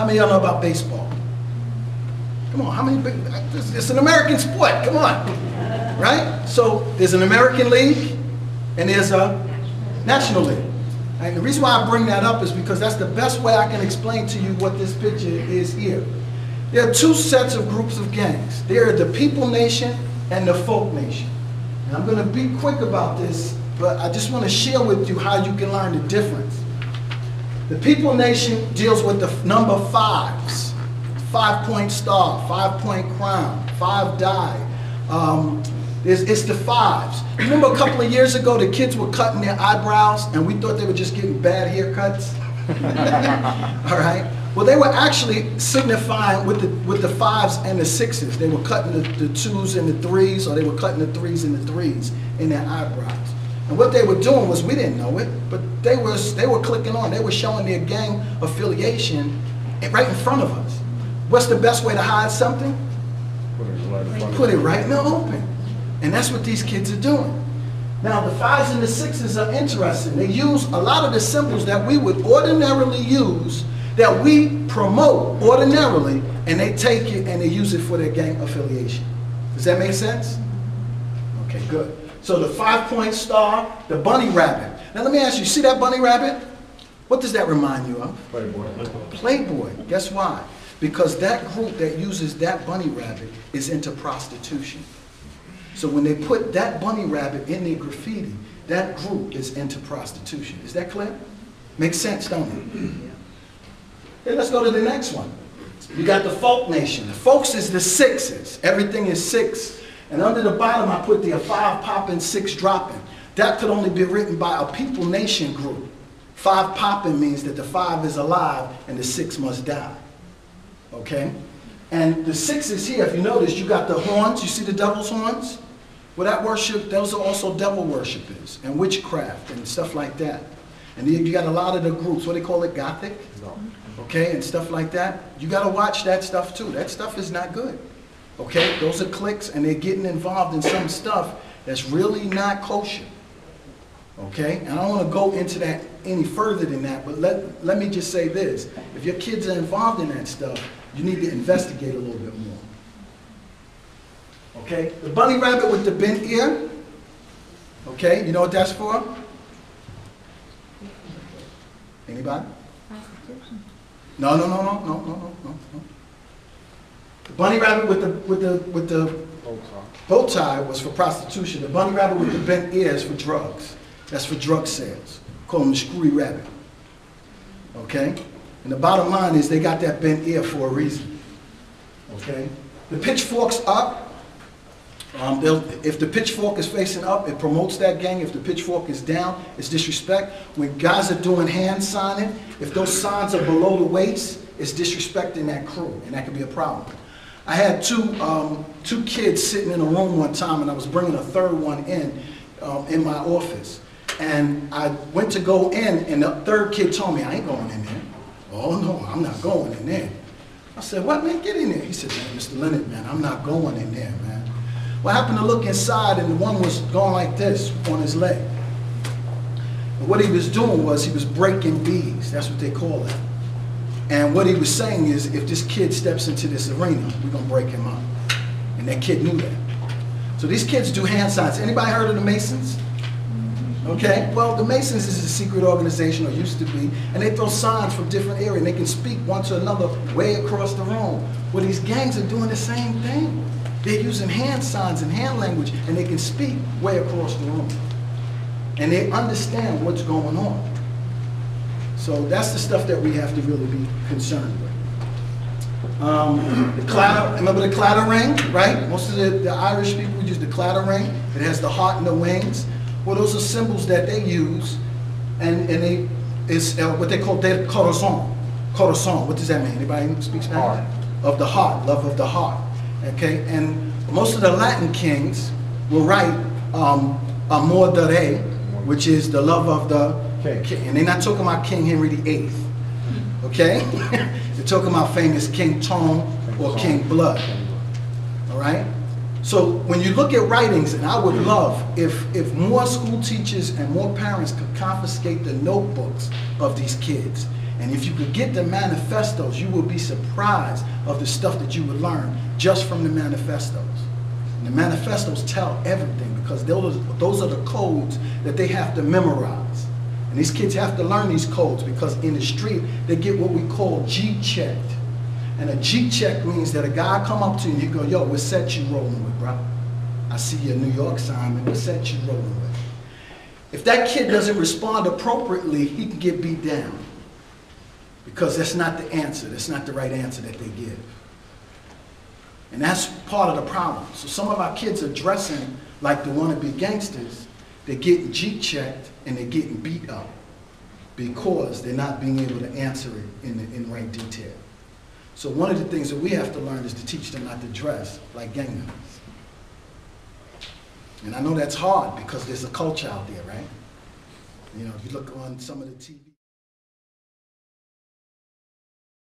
How many of y'all know about baseball? Come on, how many, it's an American sport, come on. Right? So there's an American League and there's a National League. And the reason why I bring that up is because that's the best way I can explain to you what this picture is here. There are two sets of groups of gangs. There are the People Nation and the Folk Nation. And I'm gonna be quick about this, but I just wanna share with you how you can learn the difference. The People Nation deals with the number fives. Five point star, five point crown, five die. Um, it's, it's the fives. Remember a couple of years ago, the kids were cutting their eyebrows and we thought they were just getting bad haircuts? All right? Well, they were actually signifying with the, with the fives and the sixes. They were cutting the, the twos and the threes, or they were cutting the threes and the threes in their eyebrows. And what they were doing was, we didn't know it, but they was they were clicking on, they were showing their gang affiliation right in front of us. What's the best way to hide something? Put it right in the open. And that's what these kids are doing. Now, the fives and the sixes are interesting. They use a lot of the symbols that we would ordinarily use, that we promote ordinarily, and they take it and they use it for their gang affiliation. Does that make sense? Okay, good. So the five-point star, the bunny rabbit. Now, let me ask you, see that bunny rabbit? What does that remind you of? Playboy. Playboy. Guess why? Because that group that uses that bunny rabbit is into prostitution. So when they put that bunny rabbit in their graffiti, that group is into prostitution. Is that clear? Makes sense, don't it? Okay, let's go to the next one. You got the folk nation. The folks is the sixes. Everything is six. And under the bottom, I put there five popping, six dropping. That could only be written by a people nation group. Five popping means that the five is alive and the six must die. Okay? And the six is here, if you notice, you got the horns. You see the devil's horns? Well, that worship, those are also devil worshipers and witchcraft and stuff like that. And you got a lot of the groups, what do they call it, Gothic? No. Okay, and stuff like that. You got to watch that stuff too. That stuff is not good. Okay? Those are cliques, and they're getting involved in some stuff that's really not kosher. Okay? And I don't want to go into that any further than that, but let, let me just say this. If your kids are involved in that stuff, you need to investigate a little bit more. Okay? The bunny rabbit with the bent ear. Okay? You know what that's for? Anybody? No, no, no, no, no, no, no, no bunny rabbit with the, with the, with the bow tie was for prostitution. The bunny rabbit with the bent ear is for drugs. That's for drug sales. Call them the screwy rabbit. Okay? And the bottom line is they got that bent ear for a reason. Okay? The pitchfork's up. Um, if the pitchfork is facing up, it promotes that gang. If the pitchfork is down, it's disrespect. When guys are doing hand signing, if those signs are below the waist, it's disrespecting that crew, and that could be a problem. I had two, um, two kids sitting in a room one time, and I was bringing a third one in, um, in my office. And I went to go in, and the third kid told me, I ain't going in there. Oh, no, I'm not going in there. I said, what, man, get in there. He said, man, Mr. Leonard, man, I'm not going in there, man. Well, I happened to look inside, and the one was going like this on his leg. And what he was doing was he was breaking bees. That's what they call it. And what he was saying is, if this kid steps into this arena, we're gonna break him up. And that kid knew that. So these kids do hand signs. Anybody heard of the Masons? Okay, well, the Masons is a secret organization, or used to be, and they throw signs from different areas, and they can speak one to another way across the room. Well, these gangs are doing the same thing. They're using hand signs and hand language, and they can speak way across the room. And they understand what's going on. So that's the stuff that we have to really be concerned with. Um, the Claddagh, remember the Claddagh ring, right? Most of the, the Irish people use the Claddagh ring. It has the heart and the wings. Well, those are symbols that they use, and, and they, it's uh, what they call their corazon. Corazon, what does that mean? Anybody speak Spanish? Heart. Of the heart, love of the heart. Okay, and most of the Latin kings will write um, amor de rey, which is the love of the King. And they're not talking about King Henry VIII. Okay? they're talking about famous King Tone or King Blood. All right? So when you look at writings, and I would love if, if more school teachers and more parents could confiscate the notebooks of these kids And if you could get the manifestos, you will be surprised of the stuff that you would learn just from the manifestos. And the manifestos tell everything because those, those are the codes that they have to memorize. And these kids have to learn these codes because in the street, they get what we call G-checked. And a G-check means that a guy come up to you and you go, yo, what set you rolling with, bro? I see your New York sign, man, what set you rolling with? If that kid doesn't respond appropriately, he can get beat down. Because that's not the answer. That's not the right answer that they give. And that's part of the problem. So some of our kids are dressing like the wannabe gangsters. They're getting G-checked and they're getting beat up because they're not being able to answer it in the in right detail. So one of the things that we have to learn is to teach them not to dress like gang members. And I know that's hard because there's a culture out there, right? You know, if you look on some of the TV.